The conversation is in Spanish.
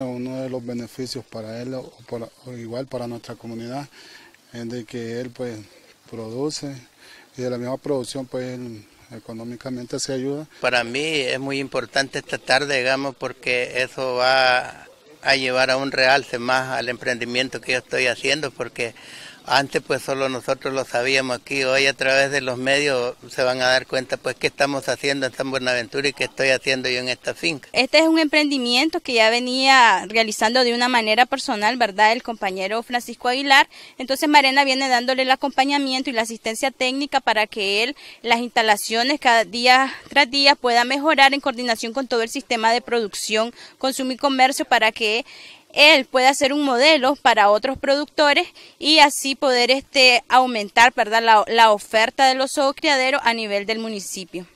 Uno de los beneficios para él o, igual para nuestra comunidad es de que él pues produce y de la misma producción pues económicamente se ayuda. Para mí es muy importante esta tarde, digamos, porque eso va a llevar a un realce más al emprendimiento que yo estoy haciendo, porque antes pues solo nosotros lo sabíamos aquí, hoy a través de los medios se van a dar cuenta pues qué estamos haciendo en San Buenaventura y qué estoy haciendo yo en esta finca. Este es un emprendimiento que ya venía realizando de una manera personal, ¿verdad? El compañero Francisco Aguilar. Entonces Marena viene dándole el acompañamiento y la asistencia técnica para que él las instalaciones cada día tras día pueda mejorar en coordinación con todo el sistema de producción, consumo y comercio para que él puede hacer un modelo para otros productores y así poder este, aumentar ¿verdad? La, la oferta de los zoocriaderos a nivel del municipio.